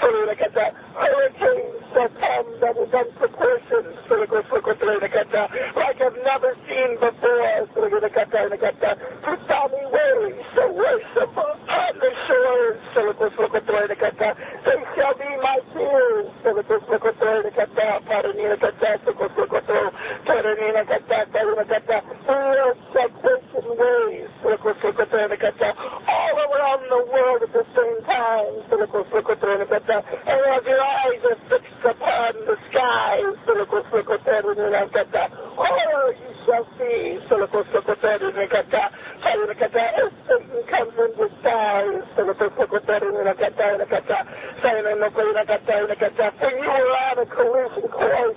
hurricanes come that like I've never seen before, Tsunami waves to worship on the shores, they shall be my salvation ways, around the world at the same time, and as your eyes are fixed upon the skies, or you shall see, as Satan comes in disguise, when you were on a collision course,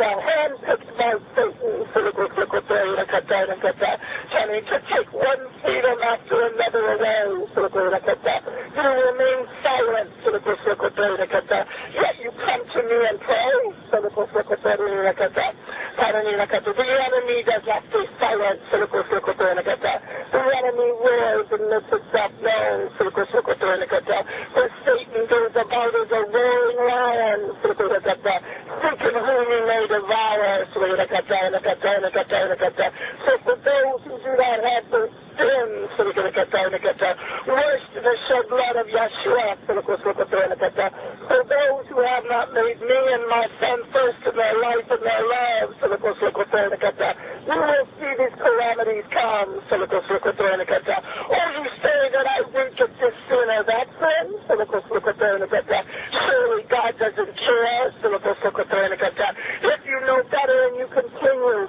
handpicked by Satan, trying to take one freedom after another away. You remain silent, yet you come to me and pray. The enemy does not stay silent. The enemy roars and makes itself known. For Satan goes about as a roaring lion, seeking whom devour. So for those who do not have the sins, than the shed blood of Yeshua. For those who have not made me and my son first in their life and their lives, you will see these calamities come. Oh, you say that I wink at this sinner, that sin? Surely God doesn't care. If you know better and you continue,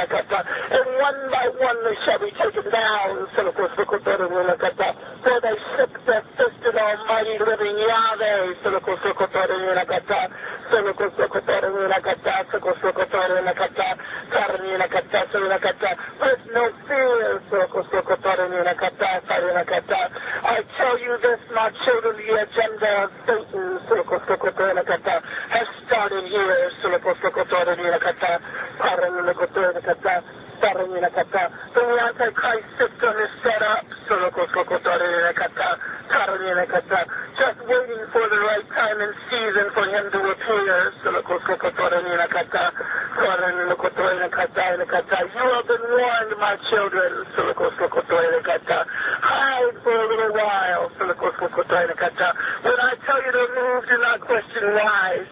and one by one they shall be taken down, for they shook their fist Almighty living Yahweh, with no fear, I tell you this, my children, the agenda of Satan has started here. Taranginakata. The Antichrist system is set up, Solokosokotarinakata, Taranginakata, just waiting for the right time and season for him to appear. You have been warned, my children. Hide for a little while. When I tell you to move, do not question why.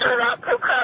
Do not procrastinate,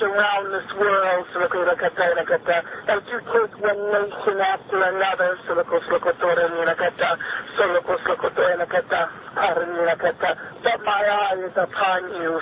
around this world as you take one nation after another. But my eye is upon you.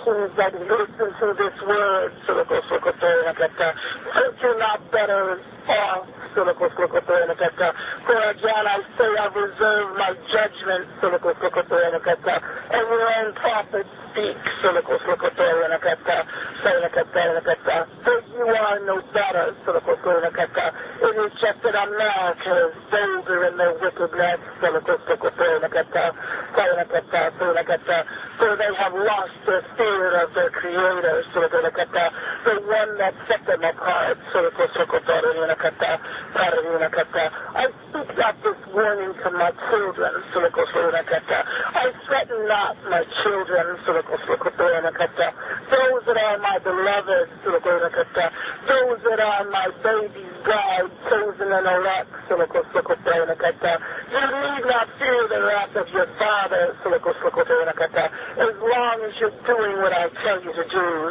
nations that listen to this word, think you're not better off. For again, I say I reserve my judgment, and your own prophets speak, Sulakosanakata, Silakata and a kata. but you are no better, it is just that America is bolder in their wickedness, for they have lost the spirit of their creator, the one that set them apart. I speak not this warning to my children. I threaten not my children. Those that are my beloved, those that are my babies, God, chosen and elect. You need not fear the wrath of your father, as long as you're doing what I tell you to do.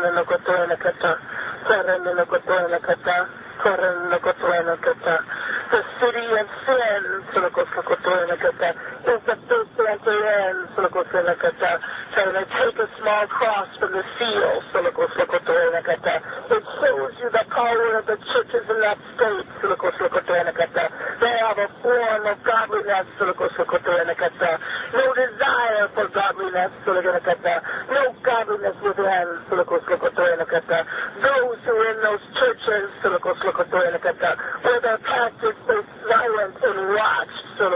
The city of sin is the first to enter in. So they take a small cross from the seal. It shows you the power of They have a form of godliness. No desire for godliness. No godliness within. Those who are in those churches, where their pastors stay silent and watch, do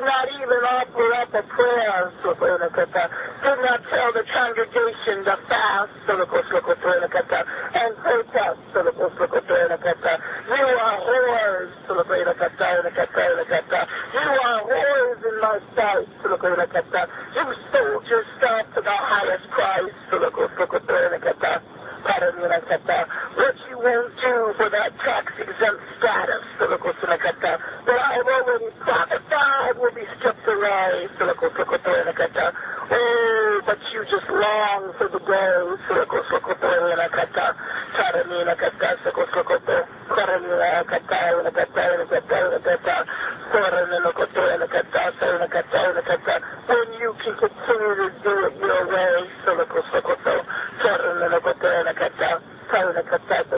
not even offer up a prayer, do not tell the congregation to fast and protest. You are whores. You are whores in my You sold yourself to the highest price. What you won't do for that tax exempt status. That I have already prophesied will be stripped away. Oh, but you just long for the day.